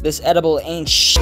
This edible ain't sh.